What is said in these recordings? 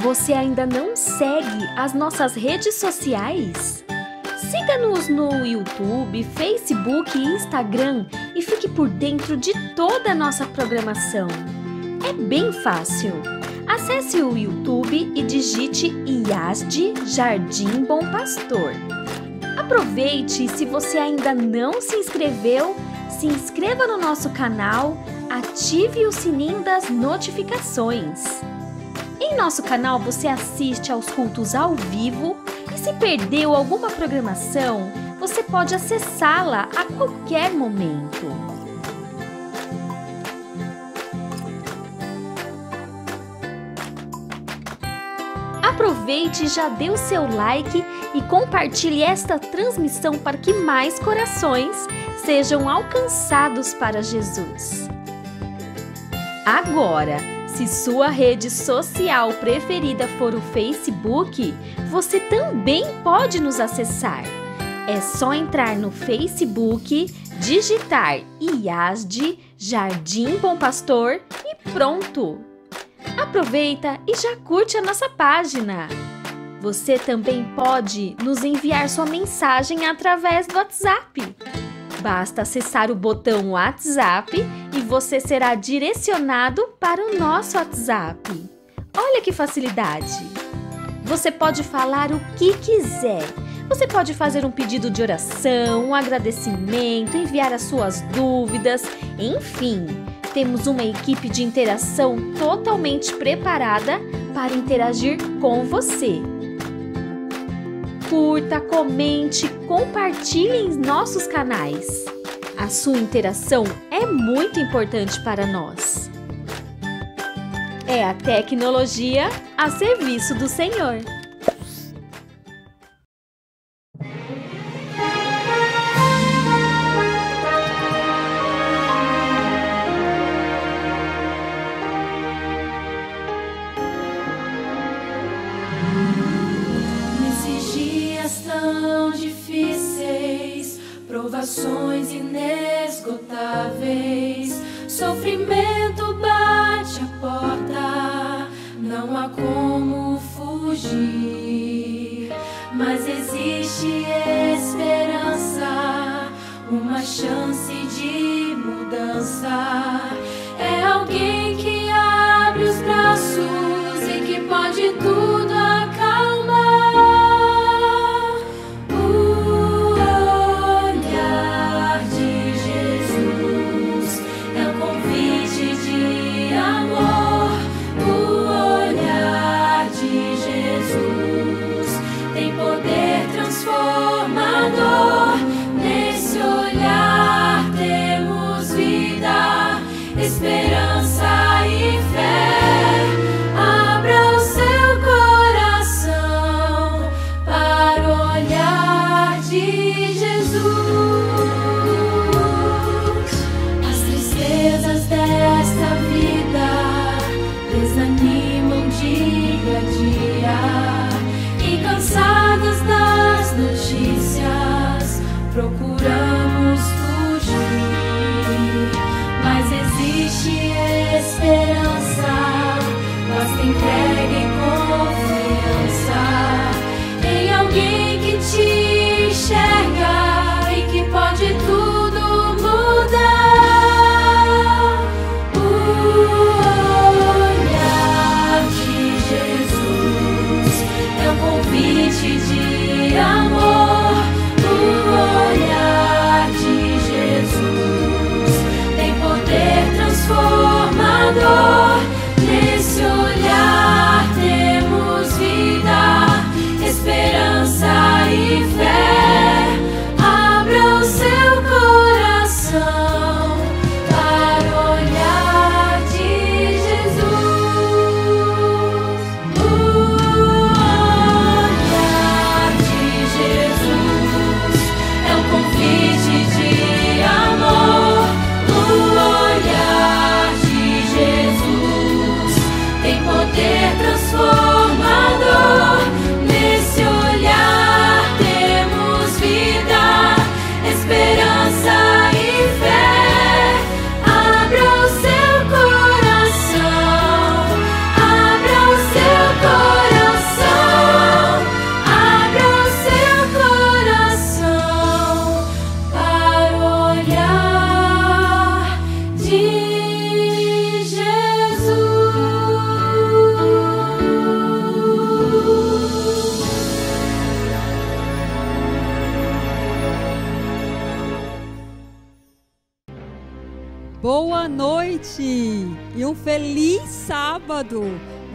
Você ainda não segue as nossas redes sociais? Siga-nos no YouTube, Facebook e Instagram e fique por dentro de toda a nossa programação. É bem fácil. Acesse o YouTube e digite IASD Jardim Bom Pastor. Aproveite e se você ainda não se inscreveu, se inscreva no nosso canal, ative o sininho das notificações. Em nosso canal você assiste aos cultos ao vivo e se perdeu alguma programação, você pode acessá-la a qualquer momento. Aproveite e já dê o seu like e compartilhe esta transmissão para que mais corações sejam alcançados para Jesus. Agora, se sua rede social preferida for o Facebook, você também pode nos acessar. É só entrar no Facebook, digitar IASD Jardim Bom Pastor e pronto! Aproveita e já curte a nossa página. Você também pode nos enviar sua mensagem através do WhatsApp. Basta acessar o botão WhatsApp e você será direcionado para o nosso WhatsApp. Olha que facilidade! Você pode falar o que quiser. Você pode fazer um pedido de oração, um agradecimento, enviar as suas dúvidas, enfim temos uma equipe de interação totalmente preparada para interagir com você. Curta, comente, compartilhe em nossos canais. A sua interação é muito importante para nós. É a tecnologia a serviço do Senhor. Provações inesgotáveis,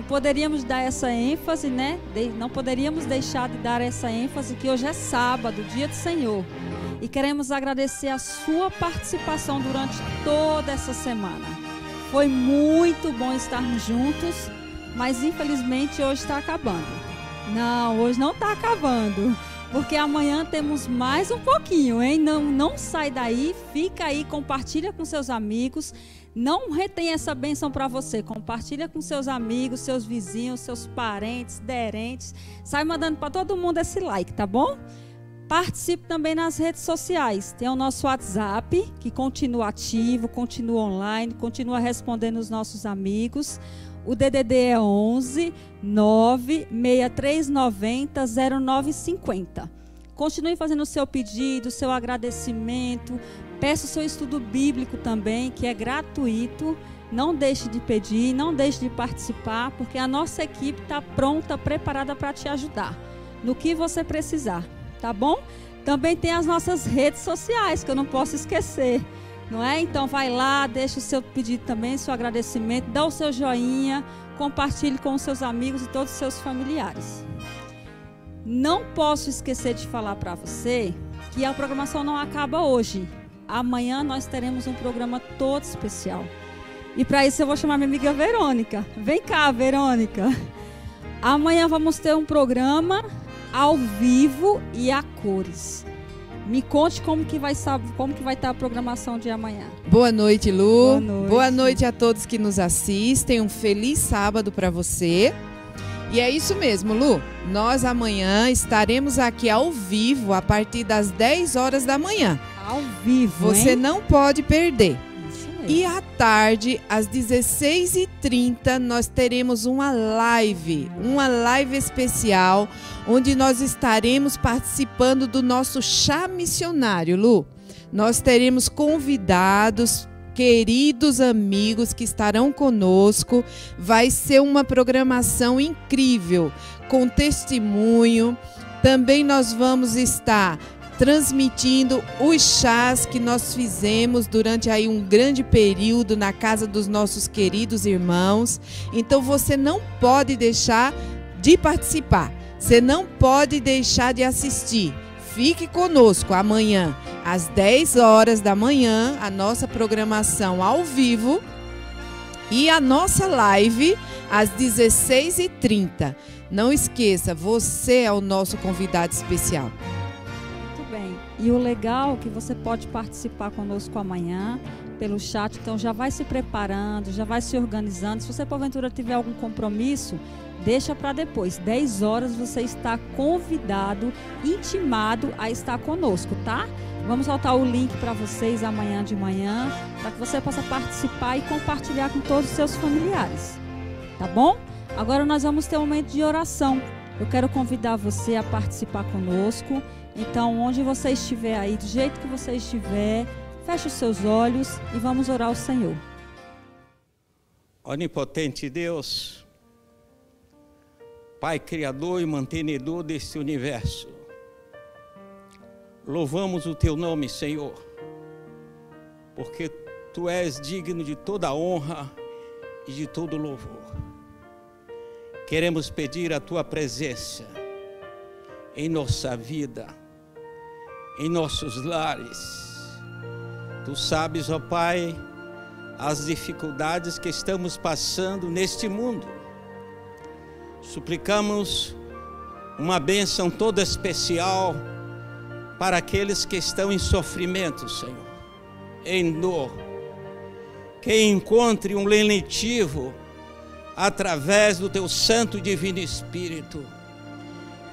poderíamos dar essa ênfase, né? Não poderíamos deixar de dar essa ênfase que hoje é sábado, dia do Senhor. E queremos agradecer a sua participação durante toda essa semana. Foi muito bom estarmos juntos, mas infelizmente hoje está acabando. Não, hoje não está acabando. Porque amanhã temos mais um pouquinho, hein? Não, não sai daí, fica aí, compartilha com seus amigos. Não retém essa bênção para você. Compartilha com seus amigos, seus vizinhos, seus parentes, derentes. Sai mandando para todo mundo esse like, tá bom? Participe também nas redes sociais. Tem o nosso WhatsApp, que continua ativo, continua online, continua respondendo os nossos amigos. O DDD é 11 96390 0950. Continue fazendo o seu pedido, o seu agradecimento. Peça o seu estudo bíblico também, que é gratuito. Não deixe de pedir, não deixe de participar, porque a nossa equipe está pronta, preparada para te ajudar no que você precisar, tá bom? Também tem as nossas redes sociais, que eu não posso esquecer não é? Então vai lá, deixa o seu pedido também, seu agradecimento, dá o seu joinha, compartilhe com os seus amigos e todos os seus familiares. Não posso esquecer de falar para você que a programação não acaba hoje. Amanhã nós teremos um programa todo especial. E para isso eu vou chamar minha amiga Verônica. Vem cá, Verônica. Amanhã vamos ter um programa ao vivo e a cores. Me conte como que vai como que vai estar a programação de amanhã. Boa noite, Lu. Boa noite. Boa noite a todos que nos assistem. Um feliz sábado para você. E é isso mesmo, Lu. Nós amanhã estaremos aqui ao vivo a partir das 10 horas da manhã. Ao vivo, Você hein? não pode perder. E à tarde, às 16h30, nós teremos uma live, uma live especial, onde nós estaremos participando do nosso chá missionário, Lu. Nós teremos convidados, queridos amigos que estarão conosco. Vai ser uma programação incrível, com testemunho. Também nós vamos estar transmitindo os chás que nós fizemos durante aí um grande período na casa dos nossos queridos irmãos. Então você não pode deixar de participar. Você não pode deixar de assistir. Fique conosco amanhã às 10 horas da manhã, a nossa programação ao vivo e a nossa live às 16h30. Não esqueça, você é o nosso convidado especial. E o legal é que você pode participar conosco amanhã pelo chat, então já vai se preparando, já vai se organizando. Se você porventura tiver algum compromisso, deixa para depois. 10 horas você está convidado, intimado a estar conosco, tá? Vamos soltar o link para vocês amanhã de manhã, para que você possa participar e compartilhar com todos os seus familiares. Tá bom? Agora nós vamos ter um momento de oração. Eu quero convidar você a participar conosco. Então, onde você estiver aí, do jeito que você estiver, feche os seus olhos e vamos orar ao Senhor. Onipotente Deus, Pai Criador e mantenedor deste universo, louvamos o Teu nome, Senhor, porque Tu és digno de toda honra e de todo louvor. Queremos pedir a Tua presença em nossa vida em nossos lares. Tu sabes, ó Pai, as dificuldades que estamos passando neste mundo. Suplicamos uma bênção toda especial para aqueles que estão em sofrimento, Senhor, em dor. Que encontre um lenitivo através do teu Santo Divino Espírito,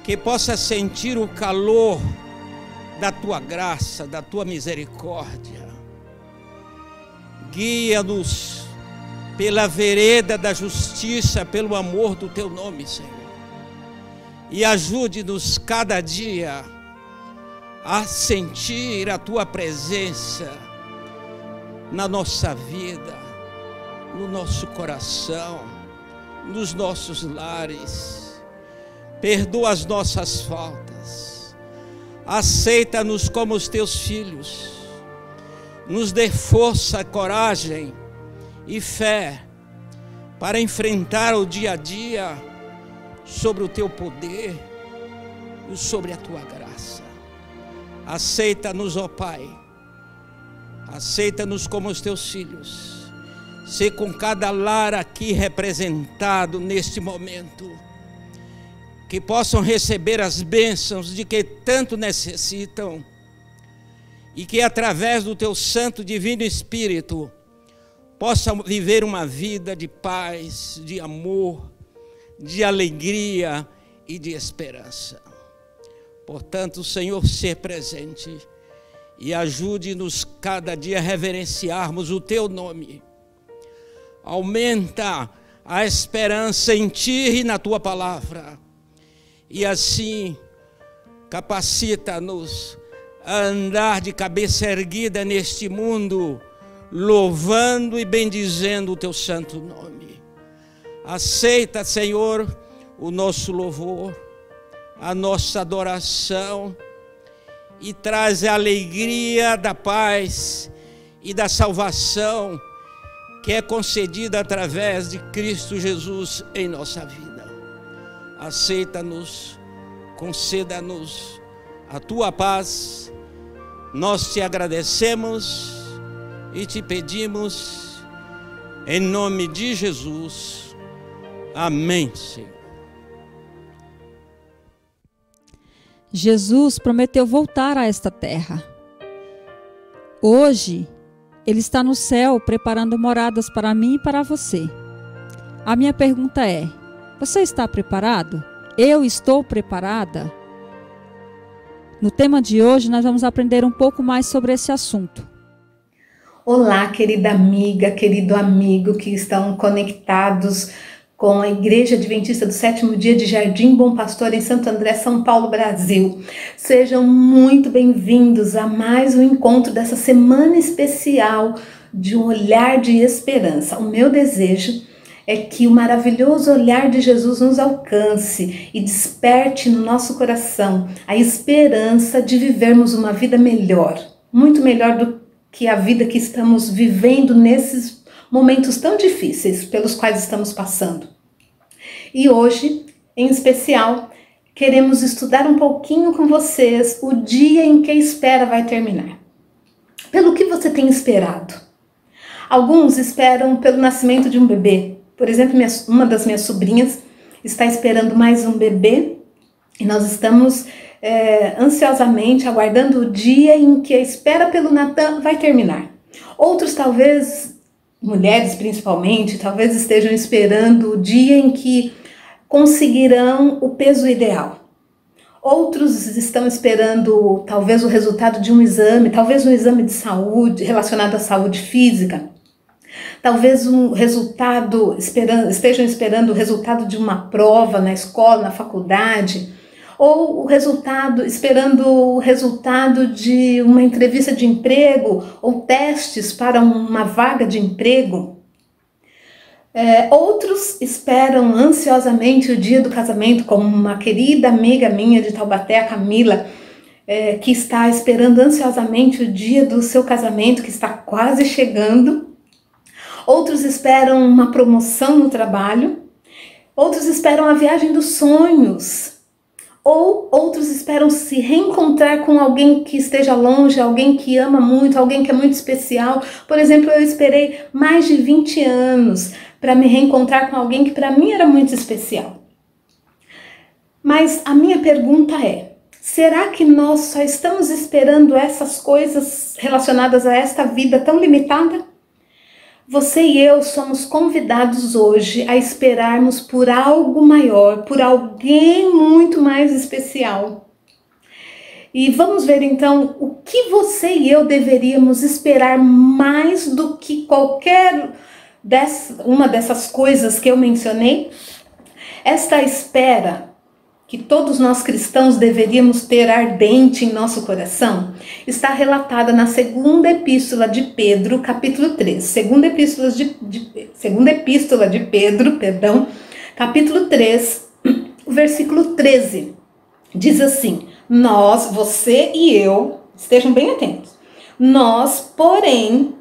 que possa sentir o calor da tua graça, da tua misericórdia. Guia-nos pela vereda da justiça, pelo amor do teu nome, Senhor. E ajude-nos cada dia a sentir a tua presença na nossa vida, no nosso coração, nos nossos lares. Perdoa as nossas faltas aceita-nos como os teus filhos, nos dê força, coragem e fé para enfrentar o dia a dia sobre o teu poder e sobre a tua graça. Aceita-nos, ó Pai. Aceita-nos como os teus filhos. Se com cada lar aqui representado neste momento, que possam receber as bênçãos de que tanto necessitam e que através do teu santo divino espírito possa viver uma vida de paz, de amor, de alegria e de esperança. Portanto, Senhor, ser presente e ajude-nos cada dia a reverenciarmos o teu nome. Aumenta a esperança em ti e na tua palavra. E assim, capacita-nos a andar de cabeça erguida neste mundo louvando e bendizendo o teu santo nome. Aceita, Senhor, o nosso louvor, a nossa adoração e traz a alegria da paz e da salvação que é concedida através de Cristo Jesus em nossa vida. Aceita-nos, conceda-nos a tua paz. Nós te agradecemos e te pedimos, em nome de Jesus. Amém, Senhor. Jesus prometeu voltar a esta terra. Hoje, Ele está no céu preparando moradas para mim e para você. A minha pergunta é: você está preparado? Eu estou preparada? No tema de hoje, nós vamos aprender um pouco mais sobre esse assunto. Olá, querida amiga, querido amigo que estão conectados com a Igreja Adventista do Sétimo Dia de Jardim Bom Pastor em Santo André, São Paulo, Brasil. Sejam muito bem-vindos a mais um encontro dessa semana especial de um olhar de esperança. O meu desejo é que o maravilhoso olhar de Jesus nos alcance e desperte no nosso coração a esperança de vivermos uma vida melhor, muito melhor do que a vida que estamos vivendo nesses momentos tão difíceis pelos quais estamos passando. E hoje, em especial, queremos estudar um pouquinho com vocês o dia em que a espera vai terminar. Pelo que você tem esperado? Alguns esperam pelo nascimento de um bebê. Por exemplo, minha, uma das minhas sobrinhas está esperando mais um bebê e nós estamos é, ansiosamente aguardando o dia em que a espera pelo Natan vai terminar. Outros, talvez, mulheres principalmente, talvez estejam esperando o dia em que conseguirão o peso ideal. Outros estão esperando talvez o resultado de um exame, talvez um exame de saúde relacionado à saúde física. Talvez um resultado, esperando, estejam esperando o resultado de uma prova na escola, na faculdade ou o resultado, esperando o resultado de uma entrevista de emprego ou testes para uma vaga de emprego. É, outros esperam ansiosamente o dia do casamento, como uma querida amiga minha de Taubaté, a Camila, é, que está esperando ansiosamente o dia do seu casamento, que está quase chegando. Outros esperam uma promoção no trabalho. Outros esperam a viagem dos sonhos, ou outros esperam se reencontrar com alguém que esteja longe, alguém que ama muito, alguém que é muito especial. Por exemplo, eu esperei mais de 20 anos para me reencontrar com alguém que para mim era muito especial. Mas a minha pergunta é: será que nós só estamos esperando essas coisas relacionadas a esta vida tão limitada? Você e eu somos convidados hoje a esperarmos por algo maior, por alguém muito mais especial. E vamos ver então o que você e eu deveríamos esperar mais do que qualquer dessa, uma dessas coisas que eu mencionei. Esta espera que todos nós cristãos deveríamos ter ardente em nosso coração, está relatada na segunda epístola de Pedro, capítulo 3. Segunda epístola de, de, segunda epístola de Pedro, perdão, capítulo 3, versículo 13. Diz assim: Nós, você e eu, estejam bem atentos. Nós, porém,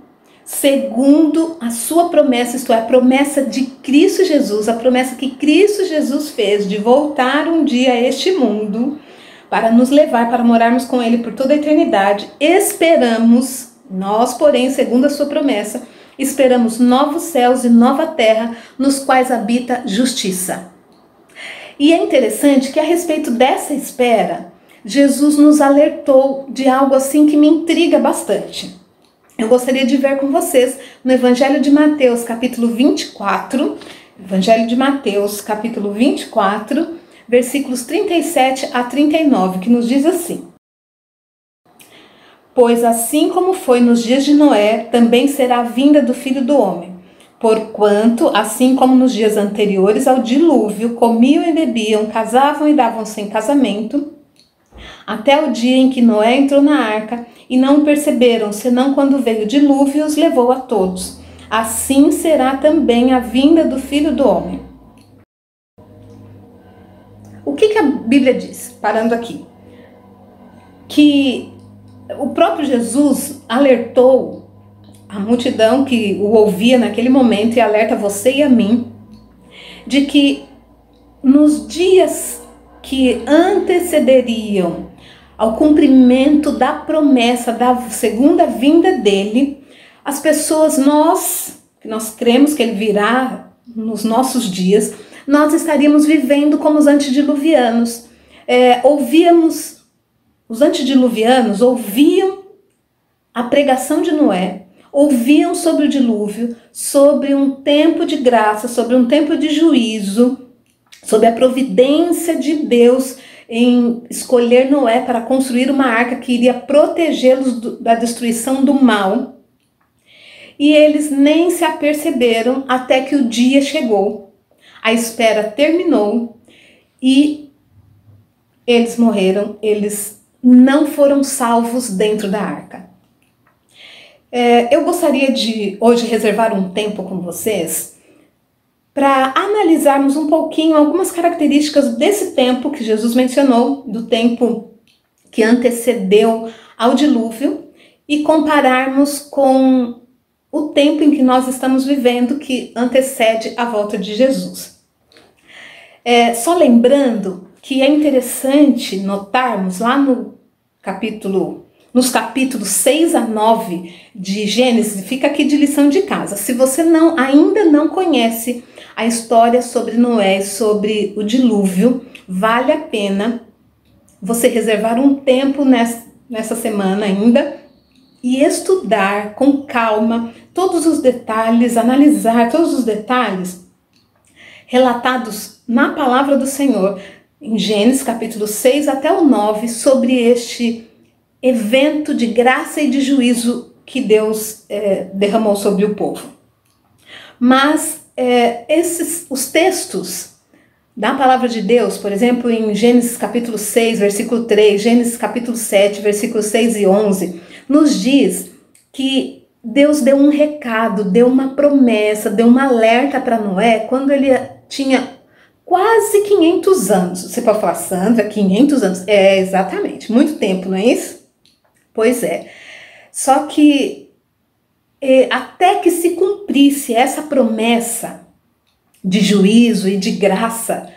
segundo a sua promessa, isto é, a promessa de Cristo Jesus, a promessa que Cristo Jesus fez de voltar um dia a este mundo para nos levar para morarmos com Ele por toda a eternidade. Esperamos, nós, porém, segundo a sua promessa, esperamos novos céus e nova terra nos quais habita justiça. E é interessante que a respeito dessa espera, Jesus nos alertou de algo assim que me intriga bastante. Eu gostaria de ver com vocês no Evangelho de Mateus, capítulo 24, Evangelho de Mateus, capítulo 24, versículos 37 a 39, que nos diz assim: Pois assim como foi nos dias de Noé, também será a vinda do filho do homem. Porquanto, assim como nos dias anteriores ao dilúvio, comiam e bebiam, casavam e davam-se em casamento, até o dia em que Noé entrou na arca, e não perceberam, senão quando veio o dilúvio e os levou a todos. Assim será também a vinda do filho do homem. O que, que a Bíblia diz? Parando aqui. Que o próprio Jesus alertou a multidão que o ouvia naquele momento e alerta você e a mim de que nos dias que antecederiam ao cumprimento da promessa da segunda vinda dele, as pessoas, nós, que nós cremos que ele virá nos nossos dias, nós estaríamos vivendo como os antediluvianos. É, ouvíamos, os antediluvianos ouviam a pregação de Noé, ouviam sobre o dilúvio, sobre um tempo de graça, sobre um tempo de juízo, sobre a providência de Deus em escolher Noé para construir uma arca que iria protegê-los da destruição do mal. E eles nem se aperceberam até que o dia chegou a espera terminou e eles morreram, eles não foram salvos dentro da arca. É, eu gostaria de hoje reservar um tempo com vocês para analisarmos um pouquinho algumas características desse tempo que Jesus mencionou, do tempo que antecedeu ao dilúvio, e compararmos com o tempo em que nós estamos vivendo, que antecede a volta de Jesus. É, só lembrando que é interessante notarmos lá no capítulo, nos capítulos 6 a 9 de Gênesis, fica aqui de lição de casa. Se você não ainda não conhece a história sobre Noé, sobre o dilúvio, vale a pena você reservar um tempo nessa, nessa semana ainda e estudar com calma todos os detalhes, analisar todos os detalhes relatados na palavra do Senhor, em Gênesis capítulo 6 até o 9, sobre este evento de graça e de juízo que Deus é, derramou sobre o povo. Mas é, esses, os textos da palavra de Deus, por exemplo, em Gênesis capítulo 6, versículo 3, Gênesis capítulo 7, versículos 6 e 11, nos diz que Deus deu um recado, deu uma promessa, deu um alerta para Noé quando ele tinha quase 500 anos. Você pode falar, Sandra, 500 anos? É, exatamente, muito tempo, não é isso? Pois é. Só que é, até que se cumprisse essa promessa de juízo e de graça,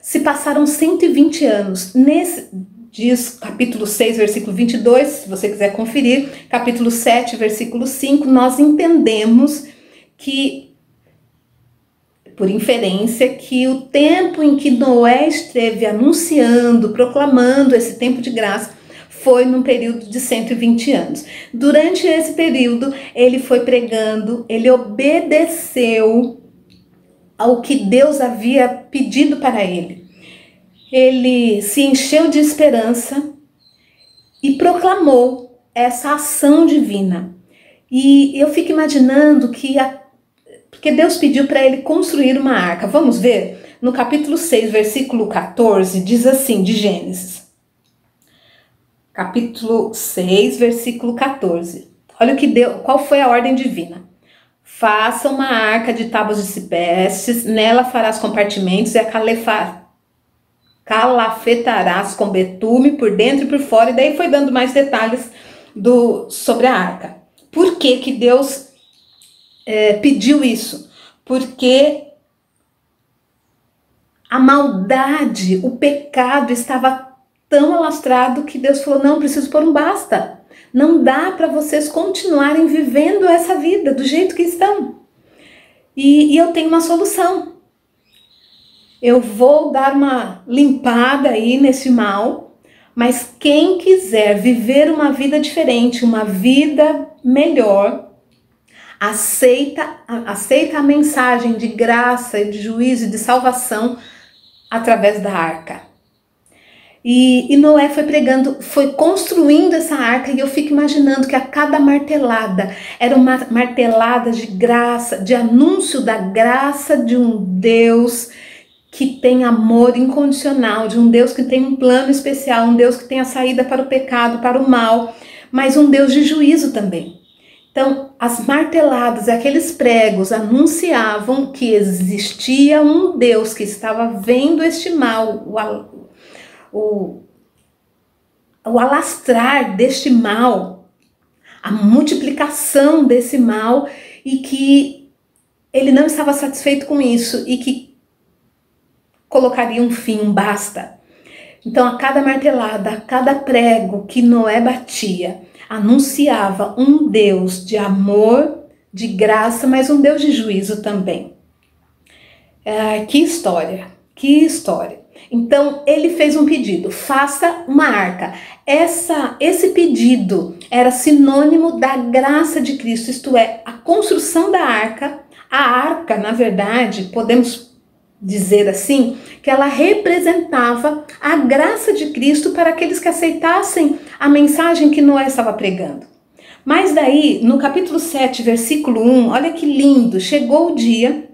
se passaram 120 anos. Nesse, diz capítulo 6, versículo 22, se você quiser conferir, capítulo 7, versículo 5, nós entendemos que por inferência, que o tempo em que Noé esteve anunciando, proclamando esse tempo de graça, foi num período de 120 anos. Durante esse período, ele foi pregando, ele obedeceu ao que Deus havia pedido para ele. Ele se encheu de esperança e proclamou essa ação divina. E eu fico imaginando que a porque Deus pediu para ele construir uma arca. Vamos ver? No capítulo 6, versículo 14, diz assim, de Gênesis. Capítulo 6, versículo 14. Olha o que deu, qual foi a ordem divina. Faça uma arca de tábuas de ciprestes, nela farás compartimentos e a calefa, calafetarás com betume por dentro e por fora. E daí foi dando mais detalhes do, sobre a arca. Por que, que Deus é, pediu isso? Porque a maldade, o pecado estava tão alastrado que Deus falou: não, preciso pôr um basta. Não dá para vocês continuarem vivendo essa vida do jeito que estão. E, e eu tenho uma solução. Eu vou dar uma limpada aí nesse mal, mas quem quiser viver uma vida diferente, uma vida melhor, aceita, aceita a mensagem de graça, de juízo de salvação através da arca. E, e, Noé foi pregando, foi construindo essa arca, e eu fico imaginando que a cada martelada era uma martelada de graça, de anúncio da graça de um Deus que tem amor incondicional, de um Deus que tem um plano especial, um Deus que tem a saída para o pecado, para o mal, mas um Deus de juízo também. Então, as marteladas, aqueles pregos anunciavam que existia um Deus que estava vendo este mal, o, o, alastrar deste mal, a multiplicação desse mal e que ele não estava satisfeito com isso e que colocaria um fim, um basta. Então, a cada martelada, a cada prego que Noé batia, anunciava um Deus de amor, de graça, mas um Deus de juízo também. É, que história, que história. Então ele fez um pedido: faça uma arca. Essa, esse pedido era sinônimo da graça de Cristo, isto é, a construção da arca. A arca, na verdade, podemos dizer assim, que ela representava a graça de Cristo para aqueles que aceitassem a mensagem que Noé estava pregando. Mas daí, no capítulo 7, versículo 1, olha que lindo, chegou o dia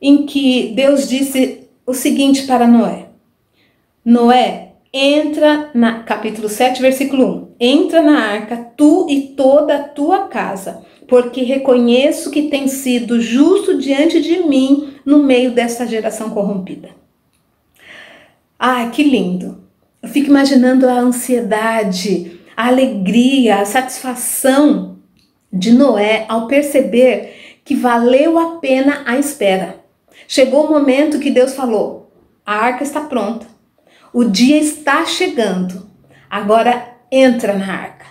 em que Deus disse o seguinte para Noé: Noé, entra na capítulo 7, versículo 1. Entra na arca tu e toda a tua casa, porque reconheço que tem sido justo diante de mim no meio dessa geração corrompida. Ai, que lindo. Eu fico imaginando a ansiedade, a alegria, a satisfação de Noé ao perceber que valeu a pena a espera. Chegou o momento que Deus falou: a arca está pronta, o dia está chegando, agora entra na arca.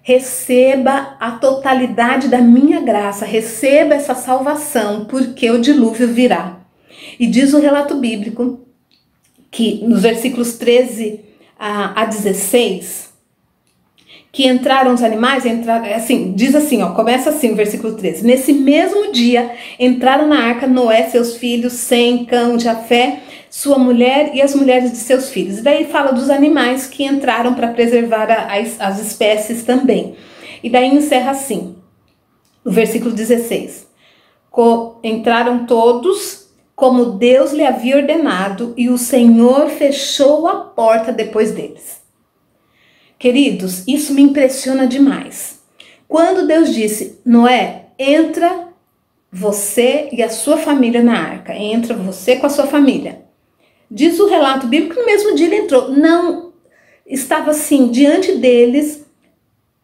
Receba a totalidade da minha graça, receba essa salvação, porque o dilúvio virá. E diz o relato bíblico que nos versículos 13 a, a 16, que entraram os animais, entraram, assim, diz assim, ó, começa assim o versículo 13. Nesse mesmo dia entraram na arca Noé, seus filhos, Sem, Cão, Jafé, sua mulher e as mulheres de seus filhos. E daí fala dos animais que entraram para preservar as, as espécies também. E daí encerra assim, no versículo 16. Co entraram todos como Deus lhe havia ordenado, e o Senhor fechou a porta depois deles. Queridos, isso me impressiona demais. Quando Deus disse, Noé, entra você e a sua família na arca, entra você com a sua família. Diz o relato bíblico que no mesmo dia ele entrou. Não estava assim diante deles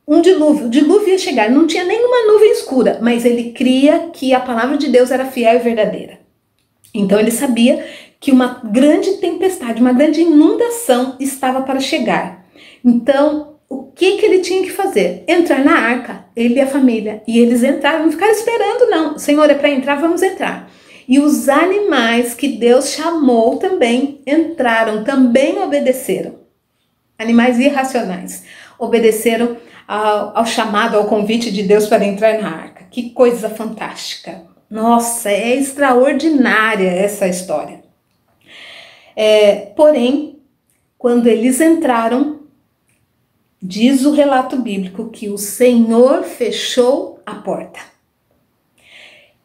um dilúvio. O dilúvio ia chegar, não tinha nenhuma nuvem escura, mas ele cria que a palavra de Deus era fiel e verdadeira. Então ele sabia que uma grande tempestade, uma grande inundação estava para chegar. Então, o que, que ele tinha que fazer? Entrar na arca, ele e a família. E eles entraram, não ficaram esperando, não. Senhor, é para entrar, vamos entrar. E os animais que Deus chamou também entraram, também obedeceram. Animais irracionais. Obedeceram ao, ao chamado, ao convite de Deus para entrar na arca. Que coisa fantástica. Nossa, é extraordinária essa história. É, porém, quando eles entraram, Diz o relato bíblico que o Senhor fechou a porta.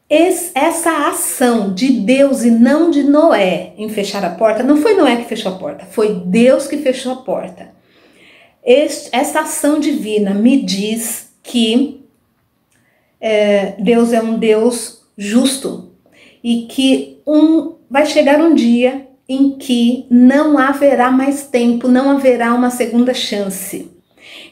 essa ação de Deus e não de Noé em fechar a porta, não foi Noé que fechou a porta, foi Deus que fechou a porta. essa ação divina me diz que é, Deus é um Deus justo e que um, vai chegar um dia em que não haverá mais tempo, não haverá uma segunda chance.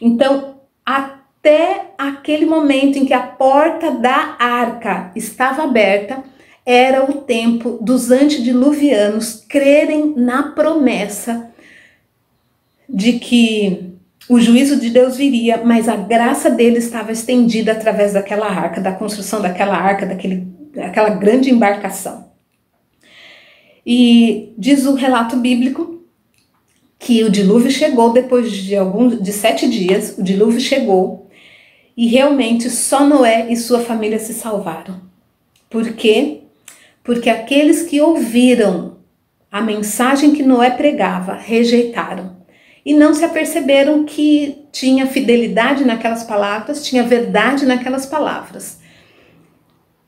Então, até aquele momento em que a porta da arca estava aberta, era o tempo dos antediluvianos crerem na promessa de que o juízo de Deus viria, mas a graça dele estava estendida através daquela arca, da construção daquela arca, daquele, daquela grande embarcação. E diz o relato bíblico que o dilúvio chegou depois de alguns de sete dias, o dilúvio chegou e realmente só Noé e sua família se salvaram. Por quê? Porque aqueles que ouviram a mensagem que Noé pregava rejeitaram e não se aperceberam que tinha fidelidade naquelas palavras, tinha verdade naquelas palavras.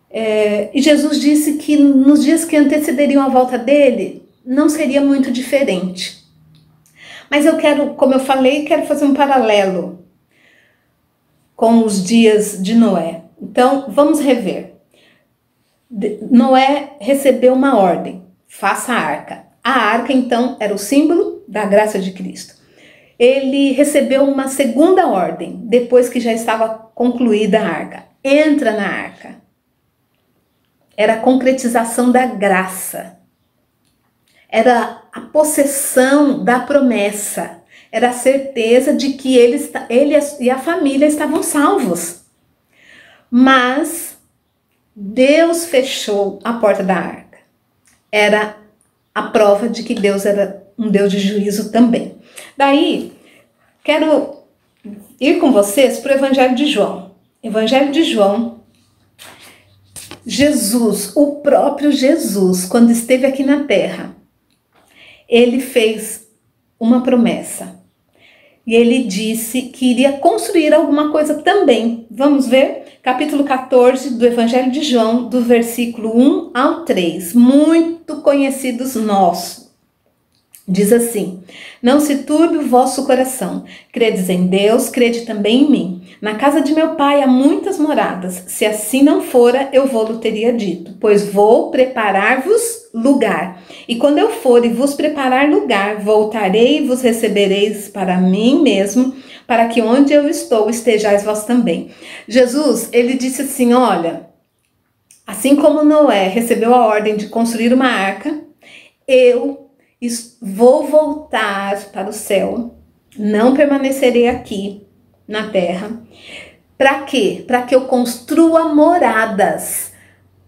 É, e Jesus disse que nos dias que antecederiam a volta dele, não seria muito diferente. Mas eu quero, como eu falei, quero fazer um paralelo com os dias de Noé. Então, vamos rever. Noé recebeu uma ordem: faça a arca. A arca, então, era o símbolo da graça de Cristo ele recebeu uma segunda ordem, depois que já estava concluída a arca. Entra na arca. Era a concretização da graça. Era a possessão da promessa. Era a certeza de que ele, ele e a família estavam salvos. Mas Deus fechou a porta da arca. Era a prova de que Deus era um Deus de juízo também. Daí, quero ir com vocês para o Evangelho de João. Evangelho de João, Jesus, o próprio Jesus, quando esteve aqui na terra, ele fez uma promessa. E ele disse que iria construir alguma coisa também. Vamos ver? Capítulo 14 do Evangelho de João, do versículo 1 ao 3. Muito conhecidos nossos Diz assim: Não se turbe o vosso coração. Credes em Deus, crede também em mim. Na casa de meu pai há muitas moradas. Se assim não fora, eu vou-lo teria dito, pois vou preparar-vos lugar. E quando eu for e vos preparar lugar, voltarei e vos recebereis para mim mesmo, para que onde eu estou estejais vós também. Jesus, ele disse assim: Olha, assim como Noé recebeu a ordem de construir uma arca, eu vou voltar para o céu, não permanecerei aqui na terra. Para quê? Para que eu construa moradas.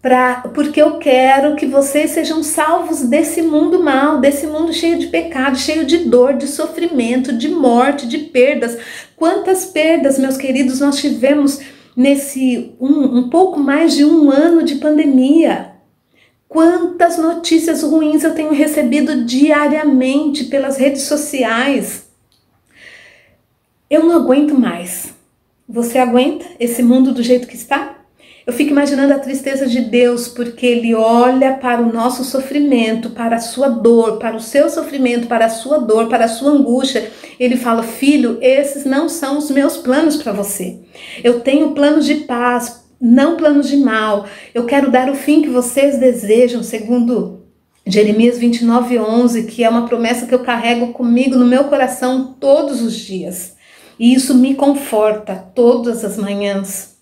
Pra, porque eu quero que vocês sejam salvos desse mundo mal, desse mundo cheio de pecado, cheio de dor, de sofrimento, de morte, de perdas. Quantas perdas, meus queridos, nós tivemos nesse um, um pouco mais de um ano de pandemia? Quantas notícias ruins eu tenho recebido diariamente pelas redes sociais. Eu não aguento mais. Você aguenta esse mundo do jeito que está? Eu fico imaginando a tristeza de Deus, porque Ele olha para o nosso sofrimento, para a sua dor, para o seu sofrimento, para a sua dor, para a sua angústia. Ele fala: Filho, esses não são os meus planos para você. Eu tenho planos de paz, não planos de mal. Eu quero dar o fim que vocês desejam, segundo Jeremias 29, 11, que é uma promessa que eu carrego comigo no meu coração todos os dias. E isso me conforta todas as manhãs.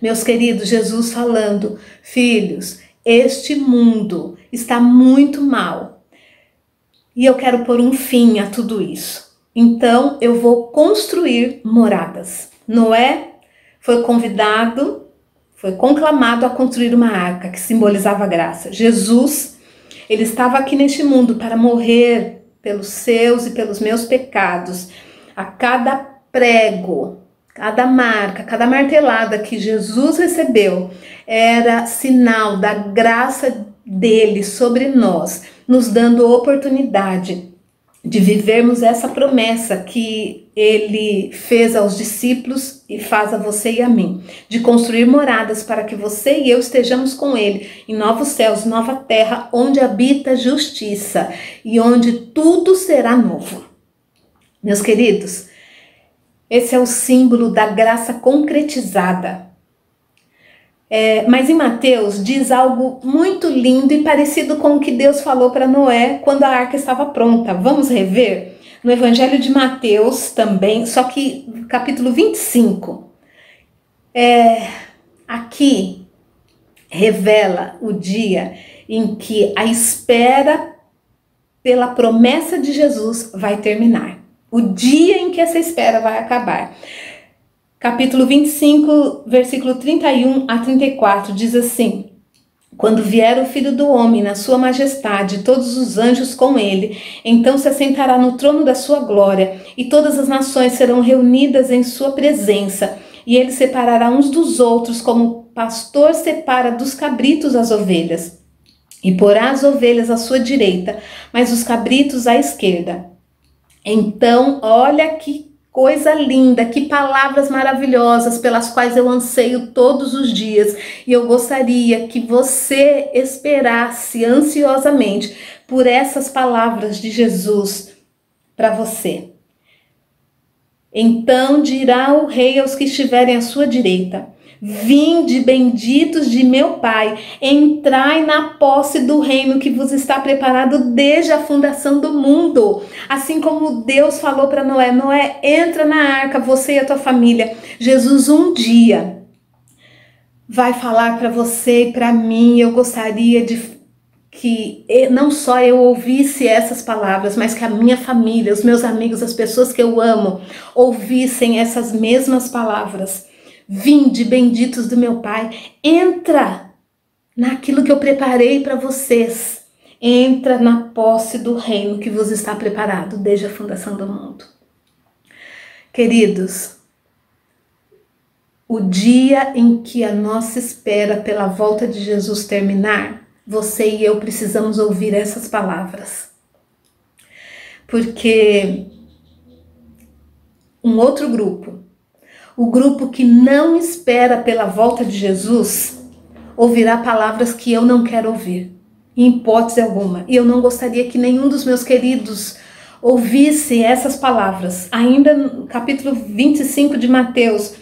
Meus queridos, Jesus falando, filhos, este mundo está muito mal. E eu quero pôr um fim a tudo isso. Então eu vou construir moradas. Noé foi convidado, foi conclamado a construir uma arca que simbolizava a graça. Jesus, ele estava aqui neste mundo para morrer pelos seus e pelos meus pecados. A cada prego, cada marca, cada martelada que Jesus recebeu era sinal da graça dele sobre nós, nos dando oportunidade de vivermos essa promessa que ele fez aos discípulos e faz a você e a mim, de construir moradas para que você e eu estejamos com ele em novos céus, nova terra, onde habita justiça e onde tudo será novo. Meus queridos, esse é o símbolo da graça concretizada é, mas em Mateus diz algo muito lindo e parecido com o que Deus falou para Noé quando a arca estava pronta. Vamos rever? No Evangelho de Mateus também, só que capítulo 25. É, aqui revela o dia em que a espera pela promessa de Jesus vai terminar. O dia em que essa espera vai acabar. Capítulo 25, versículo 31 a 34 diz assim: quando vier o Filho do Homem na sua majestade, todos os anjos com ele, então se assentará no trono da sua glória, e todas as nações serão reunidas em sua presença, e ele separará uns dos outros, como o pastor separa dos cabritos as ovelhas, e porá as ovelhas à sua direita, mas os cabritos à esquerda. Então, olha que Coisa linda, que palavras maravilhosas pelas quais eu anseio todos os dias e eu gostaria que você esperasse ansiosamente por essas palavras de Jesus para você. Então dirá o rei aos que estiverem à sua direita: Vinde, benditos de meu Pai, entrai na posse do reino que vos está preparado desde a fundação do mundo. Assim como Deus falou para Noé: Noé, entra na arca, você e a tua família. Jesus, um dia, vai falar para você e para mim. Eu gostaria de que não só eu ouvisse essas palavras, mas que a minha família, os meus amigos, as pessoas que eu amo, ouvissem essas mesmas palavras. Vinde, benditos do meu Pai, entra naquilo que eu preparei para vocês. Entra na posse do reino que vos está preparado desde a fundação do mundo. Queridos, o dia em que a nossa espera pela volta de Jesus terminar, você e eu precisamos ouvir essas palavras. Porque um outro grupo o grupo que não espera pela volta de Jesus ouvirá palavras que eu não quero ouvir, em hipótese alguma. E eu não gostaria que nenhum dos meus queridos ouvisse essas palavras. Ainda no capítulo 25 de Mateus,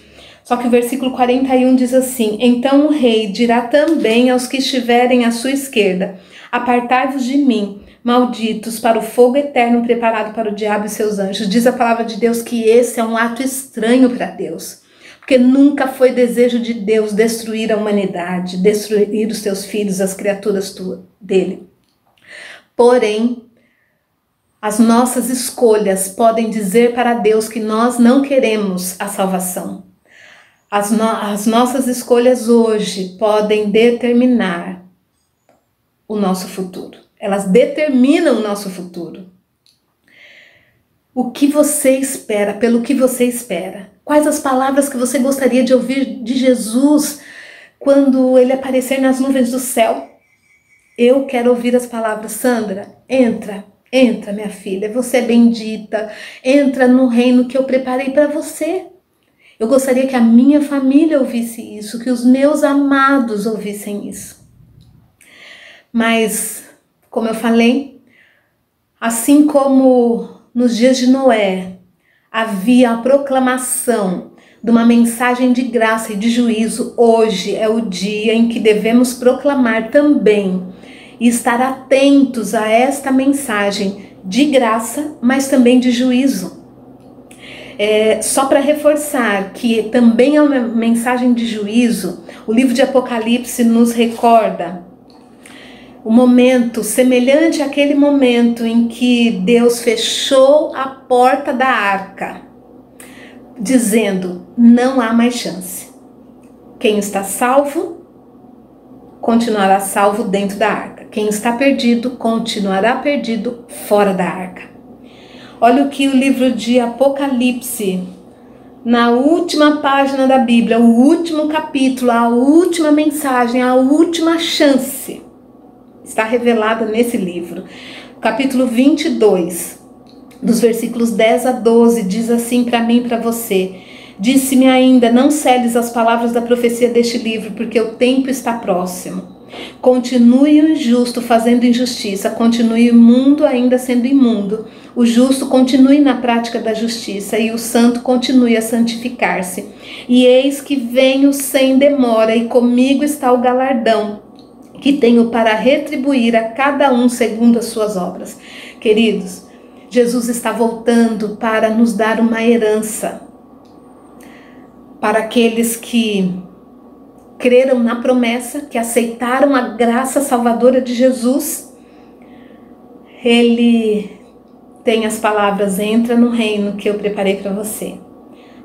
só que o versículo 41 diz assim: Então o rei dirá também aos que estiverem à sua esquerda: Apartai-vos de mim, malditos para o fogo eterno preparado para o diabo e seus anjos. Diz a palavra de Deus que esse é um ato estranho para Deus. Porque nunca foi desejo de Deus destruir a humanidade, destruir os teus filhos, as criaturas tua, dele. Porém, as nossas escolhas podem dizer para Deus que nós não queremos a salvação. As, no as nossas escolhas hoje podem determinar o nosso futuro. Elas determinam o nosso futuro. O que você espera, pelo que você espera? Quais as palavras que você gostaria de ouvir de Jesus quando ele aparecer nas nuvens do céu? Eu quero ouvir as palavras, Sandra, entra, entra, minha filha, você é bendita, entra no reino que eu preparei para você. Eu gostaria que a minha família ouvisse isso, que os meus amados ouvissem isso. Mas como eu falei, assim como nos dias de Noé havia a proclamação de uma mensagem de graça e de juízo, hoje é o dia em que devemos proclamar também e estar atentos a esta mensagem de graça, mas também de juízo. É, só para reforçar que também é uma mensagem de juízo, o livro de Apocalipse nos recorda o momento semelhante àquele momento em que Deus fechou a porta da arca, dizendo: não há mais chance. Quem está salvo continuará salvo dentro da arca. Quem está perdido continuará perdido fora da arca. Olha o que o livro de Apocalipse, na última página da Bíblia, o último capítulo, a última mensagem, a última chance está revelada nesse livro. Capítulo 22, dos versículos 10 a 12, diz assim para mim e para você: Disse-me ainda: Não celes as palavras da profecia deste livro, porque o tempo está próximo. Continue o injusto fazendo injustiça, continue o imundo ainda sendo imundo. O justo continue na prática da justiça e o santo continue a santificar-se. E eis que venho sem demora, e comigo está o galardão que tenho para retribuir a cada um segundo as suas obras. Queridos, Jesus está voltando para nos dar uma herança. Para aqueles que creram na promessa, que aceitaram a graça salvadora de Jesus, ele tem as palavras: entra no reino que eu preparei para você.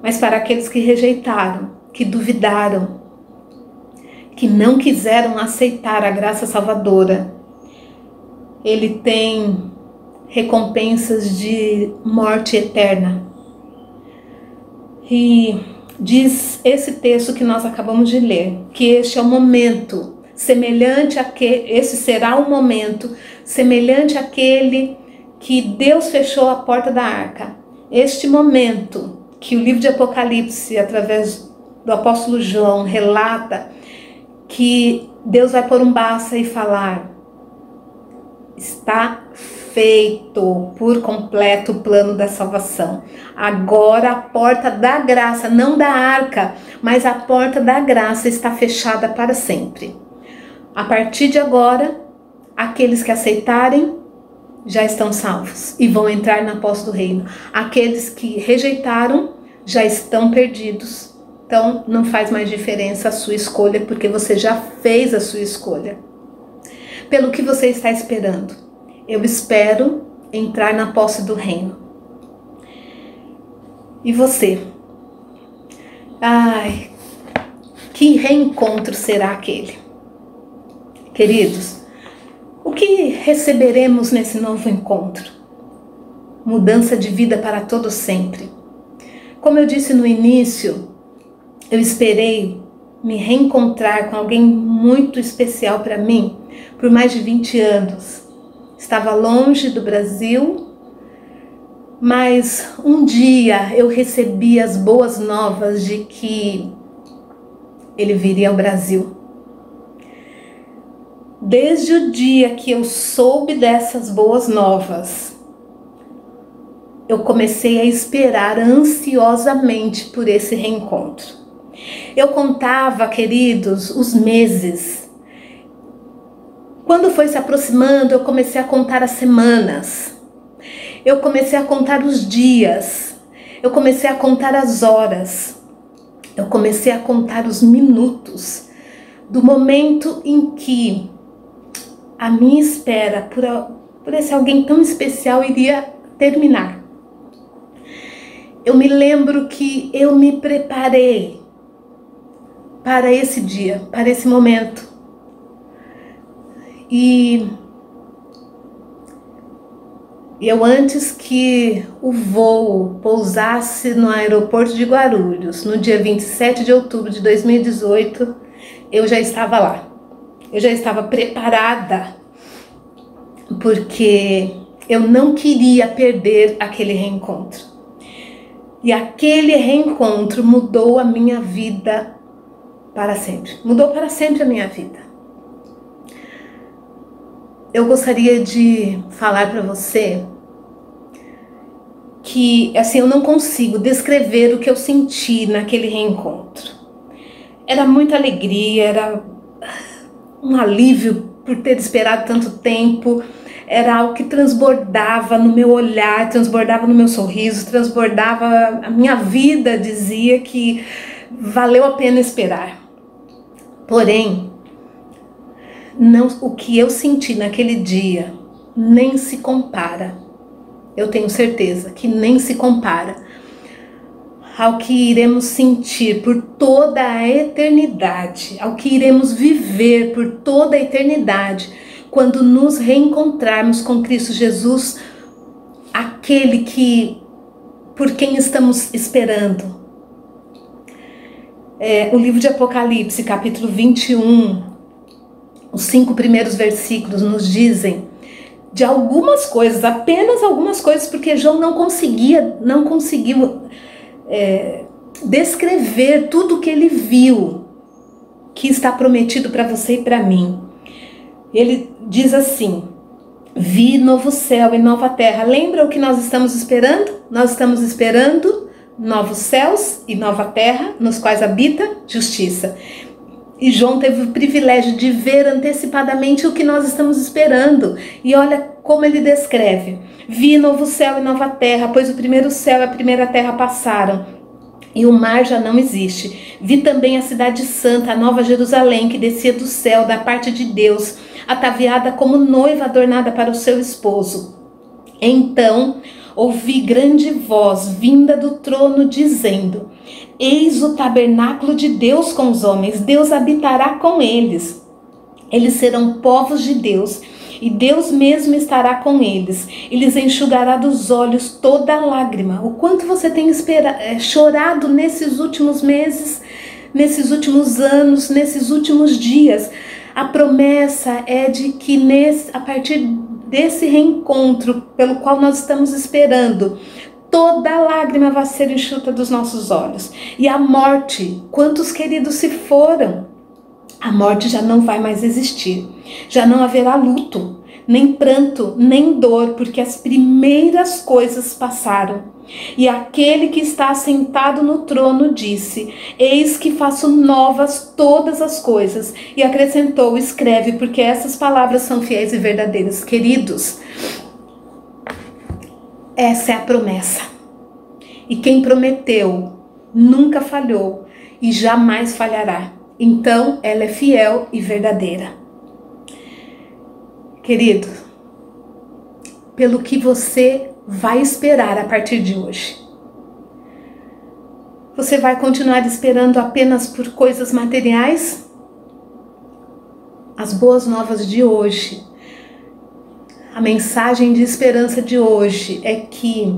Mas para aqueles que rejeitaram, que duvidaram, que não quiseram aceitar a graça salvadora, ele tem recompensas de morte eterna. E diz esse texto que nós acabamos de ler, que este é o momento semelhante a que esse será o momento semelhante àquele que Deus fechou a porta da arca. Este momento que o livro de Apocalipse, através do apóstolo João, relata que Deus vai pôr um baça e falar: está feito por completo o plano da salvação. Agora a porta da graça, não da arca, mas a porta da graça está fechada para sempre. A partir de agora, aqueles que aceitarem já estão salvos e vão entrar na posse do reino. Aqueles que rejeitaram já estão perdidos. Então não faz mais diferença a sua escolha, porque você já fez a sua escolha. Pelo que você está esperando? Eu espero entrar na posse do reino. E você? Ai, que reencontro será aquele? Queridos, o que receberemos nesse novo encontro? Mudança de vida para todo sempre. Como eu disse no início, eu esperei me reencontrar com alguém muito especial para mim por mais de 20 anos. Estava longe do Brasil, mas um dia eu recebi as boas novas de que ele viria ao Brasil. Desde o dia que eu soube dessas boas novas, eu comecei a esperar ansiosamente por esse reencontro. Eu contava, queridos, os meses. Quando foi se aproximando, eu comecei a contar as semanas. Eu comecei a contar os dias. Eu comecei a contar as horas. Eu comecei a contar os minutos do momento em que a minha espera por, por esse alguém tão especial iria terminar. Eu me lembro que eu me preparei para esse dia, para esse momento. E eu antes que o voo pousasse no aeroporto de Guarulhos, no dia 27 de outubro de 2018, eu já estava lá eu já estava preparada, porque eu não queria perder aquele reencontro. E aquele reencontro mudou a minha vida para sempre. Mudou para sempre a minha vida. Eu gostaria de falar para você que assim eu não consigo descrever o que eu senti naquele reencontro. Era muita alegria, era um alívio por ter esperado tanto tempo. Era algo que transbordava no meu olhar, transbordava no meu sorriso, transbordava a minha vida, dizia que valeu a pena esperar. Porém, não, o que eu senti naquele dia nem se compara. Eu tenho certeza que nem se compara ao que iremos sentir por toda a eternidade, ao que iremos viver por toda a eternidade, quando nos reencontrarmos com Cristo Jesus, aquele que por quem estamos esperando. É, o livro de Apocalipse, capítulo 21, os cinco primeiros versículos nos dizem de algumas coisas, apenas algumas coisas, porque João não conseguia, não conseguiu é, descrever tudo o que ele viu que está prometido para você e para mim. Ele diz assim: Vi novo céu e nova terra. Lembra o que nós estamos esperando? Nós estamos esperando novos céus e nova terra, nos quais habita justiça. E João teve o privilégio de ver antecipadamente o que nós estamos esperando. E olha como ele descreve: Vi novo céu e nova terra, pois o primeiro céu e a primeira terra passaram. E o mar já não existe. Vi também a cidade santa, a nova Jerusalém, que descia do céu, da parte de Deus, ataviada como noiva adornada para o seu esposo. Então ouvi grande voz vinda do trono dizendo: Eis o tabernáculo de Deus com os homens, Deus habitará com eles. Eles serão povos de Deus, e Deus mesmo estará com eles. Eles enxugará dos olhos toda lágrima. O quanto você tem é, chorado nesses últimos meses, nesses últimos anos, nesses últimos dias. A promessa é de que nesse, a partir desse reencontro pelo qual nós estamos esperando, toda lágrima vai ser enxuta dos nossos olhos. E a morte, quantos queridos se foram? A morte já não vai mais existir. Já não haverá luto, nem pranto, nem dor, porque as primeiras coisas passaram. E aquele que está sentado no trono disse: Eis que faço novas todas as coisas. E acrescentou: Escreve, porque essas palavras são fiéis e verdadeiras. Queridos, essa é a promessa. E quem prometeu nunca falhou e jamais falhará. Então ela é fiel e verdadeira. Querido, pelo que você vai esperar a partir de hoje? Você vai continuar esperando apenas por coisas materiais? As boas novas de hoje, a mensagem de esperança de hoje é que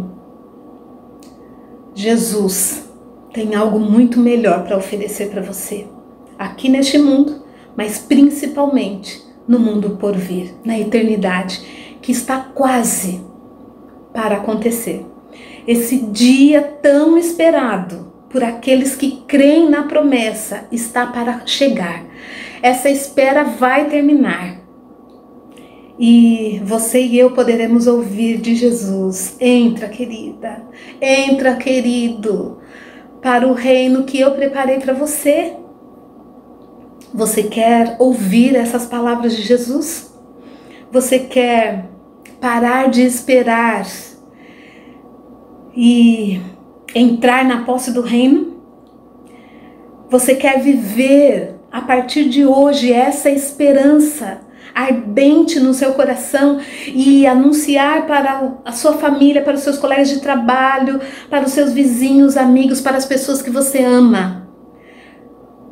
Jesus tem algo muito melhor para oferecer para você, aqui neste mundo, mas principalmente no mundo por vir, na eternidade, que está quase para acontecer. Esse dia tão esperado por aqueles que creem na promessa está para chegar. Essa espera vai terminar. E você e eu poderemos ouvir de Jesus: entra, querida, entra, querido, para o reino que eu preparei para você. Você quer ouvir essas palavras de Jesus? Você quer parar de esperar e entrar na posse do reino? Você quer viver a partir de hoje essa esperança ardente no seu coração e anunciar para a sua família, para os seus colegas de trabalho, para os seus vizinhos, amigos, para as pessoas que você ama?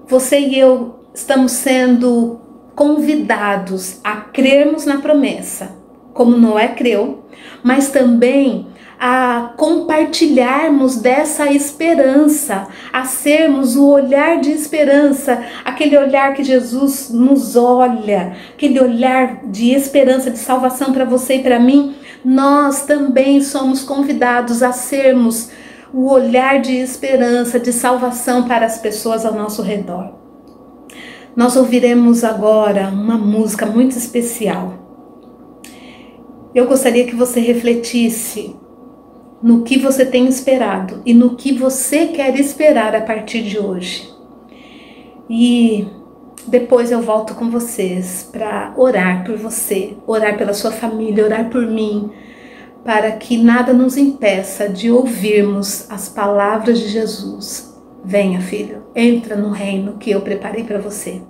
Você e eu estamos sendo convidados a crermos na promessa como Noé creu, mas também a compartilharmos dessa esperança, a sermos o olhar de esperança, aquele olhar que Jesus nos olha, aquele olhar de esperança, de salvação para você e para mim. Nós também somos convidados a sermos o olhar de esperança, de salvação para as pessoas ao nosso redor. Nós ouviremos agora uma música muito especial eu gostaria que você refletisse no que você tem esperado e no que você quer esperar a partir de hoje. E depois eu volto com vocês para orar por você, orar pela sua família, orar por mim, para que nada nos impeça de ouvirmos as palavras de Jesus. Venha, filho, entra no reino que eu preparei para você.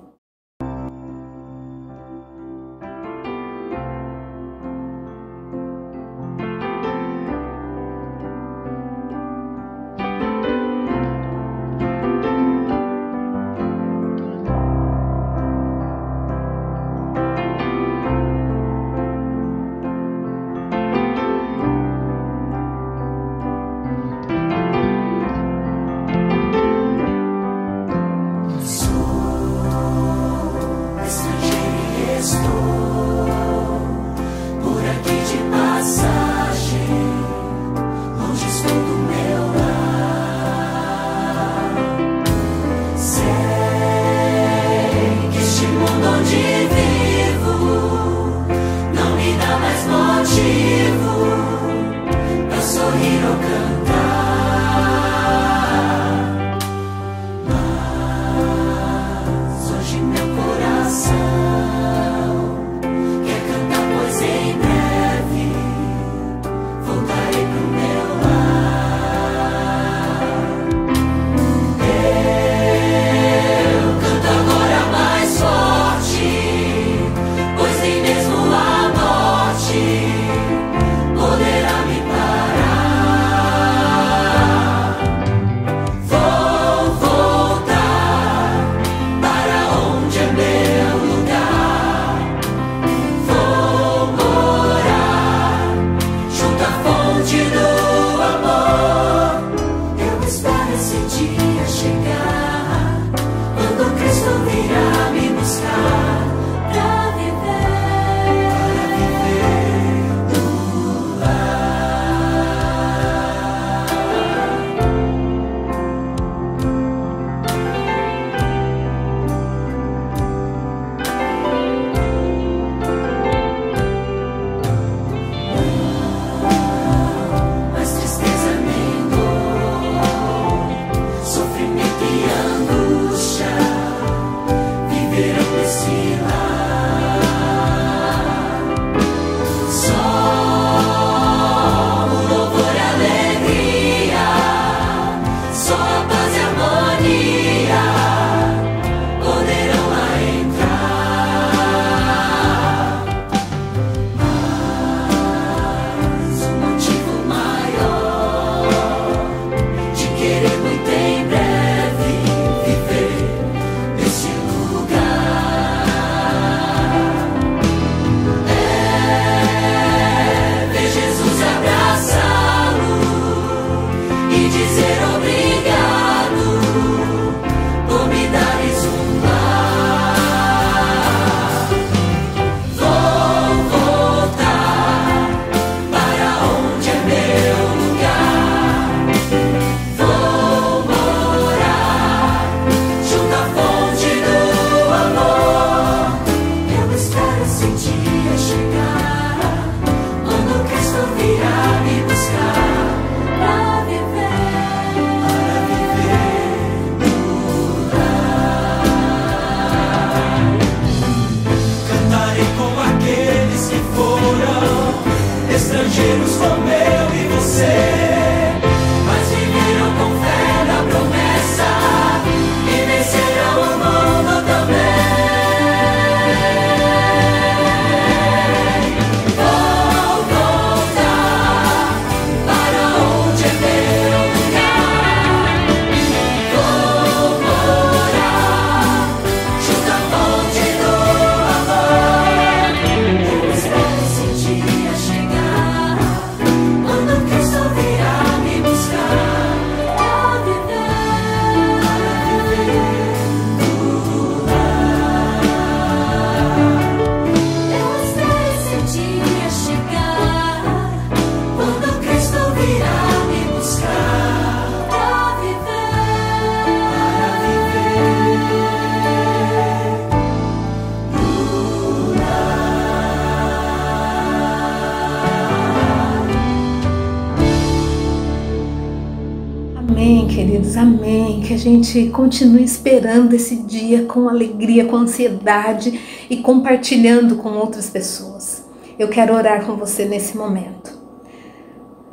Gente continue esperando esse dia com alegria, com ansiedade e compartilhando com outras pessoas. Eu quero orar com você nesse momento.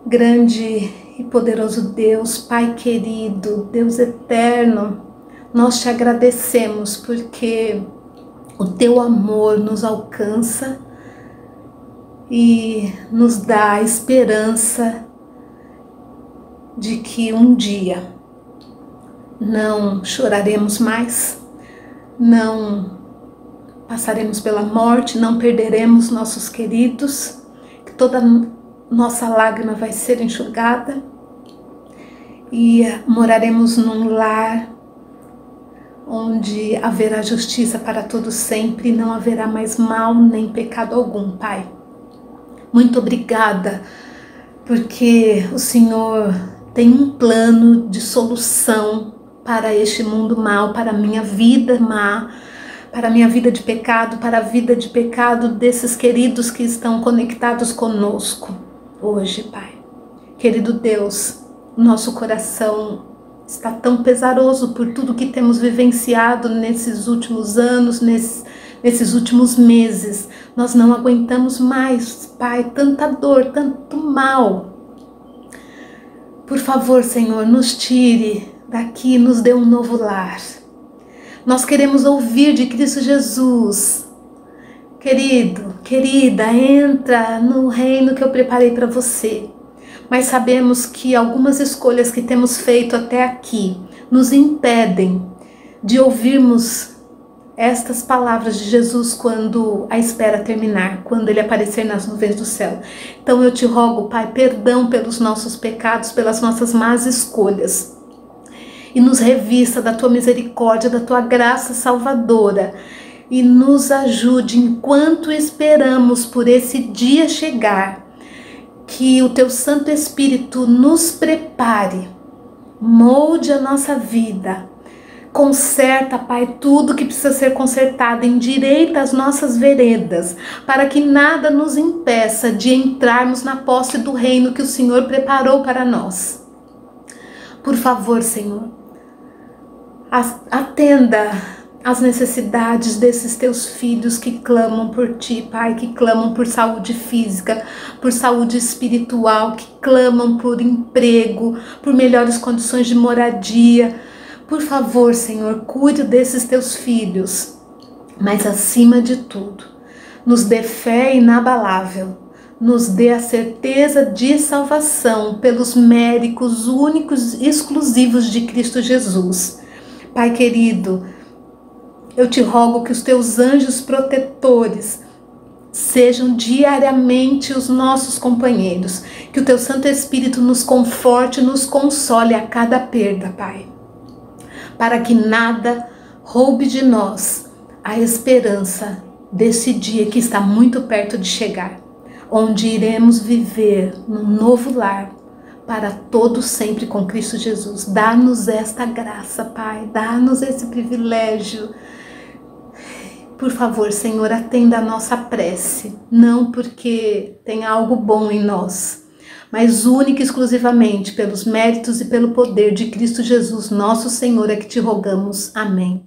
Grande e poderoso Deus, Pai querido, Deus eterno, nós te agradecemos porque o teu amor nos alcança e nos dá a esperança de que um dia não choraremos mais, não passaremos pela morte, não perderemos nossos queridos, que toda nossa lágrima vai ser enxugada. E moraremos num lar onde haverá justiça para todos sempre. Não haverá mais mal nem pecado algum, Pai. Muito obrigada, porque o Senhor tem um plano de solução para este mundo mal, para minha vida má, para minha vida de pecado, para a vida de pecado desses queridos que estão conectados conosco hoje, Pai. Querido Deus, nosso coração está tão pesaroso por tudo que temos vivenciado nesses últimos anos, nesses, nesses últimos meses. Nós não aguentamos mais, Pai, tanta dor, tanto mal. Por favor, Senhor, nos tire daqui, nos dê um novo lar. Nós queremos ouvir de Cristo Jesus. Querido, querida, entra no reino que eu preparei para você mas sabemos que algumas escolhas que temos feito até aqui nos impedem de ouvirmos estas palavras de Jesus quando a espera terminar, quando ele aparecer nas nuvens do céu. Então eu te rogo, Pai, perdão pelos nossos pecados, pelas nossas más escolhas. E nos revista da tua misericórdia, da tua graça salvadora. E nos ajude enquanto esperamos por esse dia chegar que o teu Santo Espírito nos prepare, molde a nossa vida, conserta, Pai, tudo que precisa ser consertado, endireita as nossas veredas, para que nada nos impeça de entrarmos na posse do reino que o Senhor preparou para nós. Por favor, Senhor, atenda as necessidades desses teus filhos que clamam por ti, Pai, que clamam por saúde física, por saúde espiritual, que clamam por emprego, por melhores condições de moradia. Por favor, Senhor, cuide desses teus filhos, mas acima de tudo, nos dê fé inabalável, nos dê a certeza de salvação pelos méritos únicos e exclusivos de Cristo Jesus. Pai querido, eu te rogo que os teus anjos protetores sejam diariamente os nossos companheiros, que o teu Santo Espírito nos conforte, nos console a cada perda, Pai, para que nada roube de nós a esperança desse dia que está muito perto de chegar, onde iremos viver num novo lar para todos sempre com Cristo Jesus. Dá-nos esta graça, Pai, dá-nos esse privilégio por favor, Senhor, atenda a nossa prece, não porque tem algo bom em nós, mas única e exclusivamente pelos méritos e pelo poder de Cristo Jesus, nosso Senhor, é que te rogamos. Amém.